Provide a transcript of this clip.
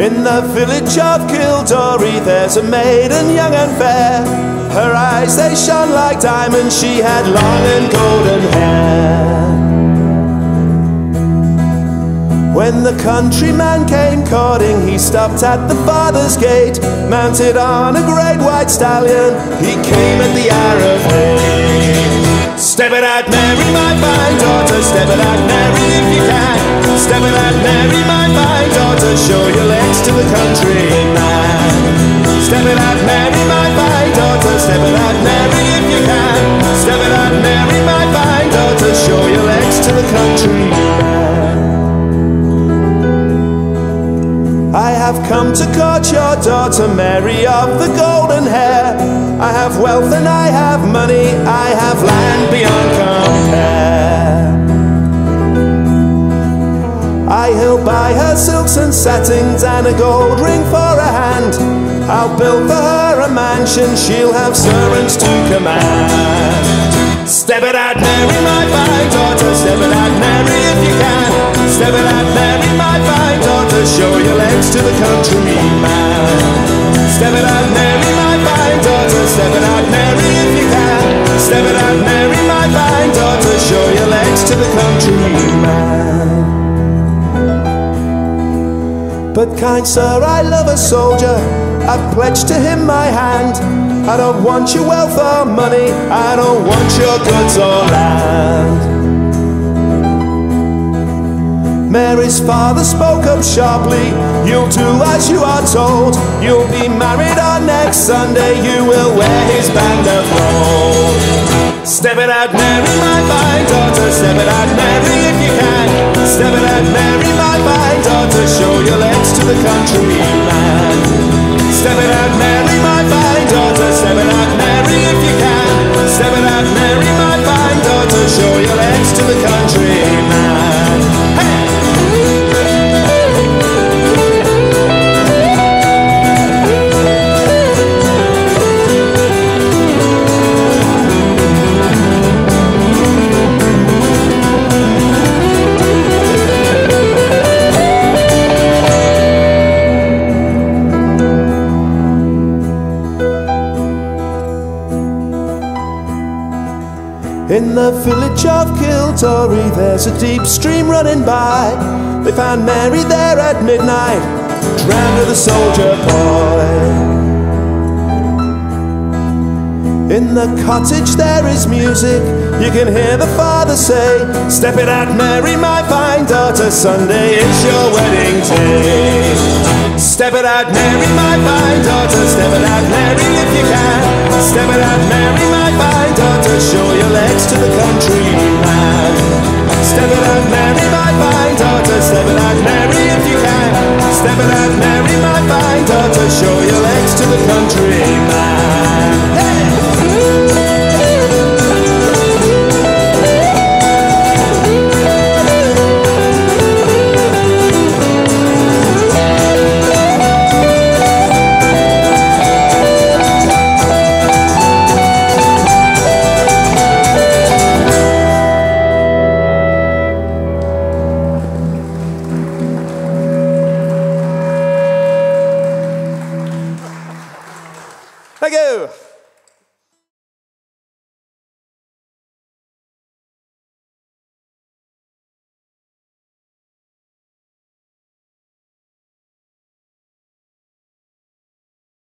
In the village of Kildorrery, there's a maiden young and fair. Her eyes, they shone like diamonds, she had long and golden hair. When the countryman came courting, he stopped at the father's gate. Mounted on a great white stallion, he came at the hour of eight. Step it out, Mary, my fine daughter, step it out, Mary. Step it out, Mary, my fine daughter, show your legs to the countryman. Step it out, Mary, my fine daughter, step it out, Mary, if you can. Step it out, Mary, my fine daughter, show your legs to the countryman. I have come to court your daughter Mary of the golden hair. I have wealth and I have money, I have land beyond and satins and a gold ring for a hand. I'll build for her a mansion, she'll have servants to command. Step it out, Mary, my fine daughter, step it out, Mary, if you can. Step it out, Mary, my fine daughter, show your legs to the countryman. Step it out, Mary, my fine daughter, step it out, Mary, if you can. Step it out, Mary, my fine daughter, show your legs to the countryman. Kind sir, I love a soldier. I've pledged to him my hand. I don't want your wealth or money. I don't want your goods or land. Mary's father spoke up sharply. You'll do as you are told. You'll be married on next Sunday. You will wear his band of gold. Step it out, Mary, my fine daughter. Step it out, Mary, if you can. Step the countryman. Step it out, Mary, my fine daughter. Step it out, Mary, if you can. Step it out, Mary, my fine daughter. Show your legs to the countryman. In the village of Kildorrery, there's a deep stream running by. They found Mary there at midnight, drowned with a soldier boy. In the cottage there is music, you can hear the father say, Step it out, Mary, my fine daughter, Sunday is your wedding day. Step it out, Mary, my fine daughter, step it out, Mary, if you can. Step it out, Mary, my fine daughter, show your legs to the countryman. Step it out, Mary, my fine daughter, step it out, Mary, if you can. Step it out, Mary, my fine daughter, show your legs to the countryman. Hey! go.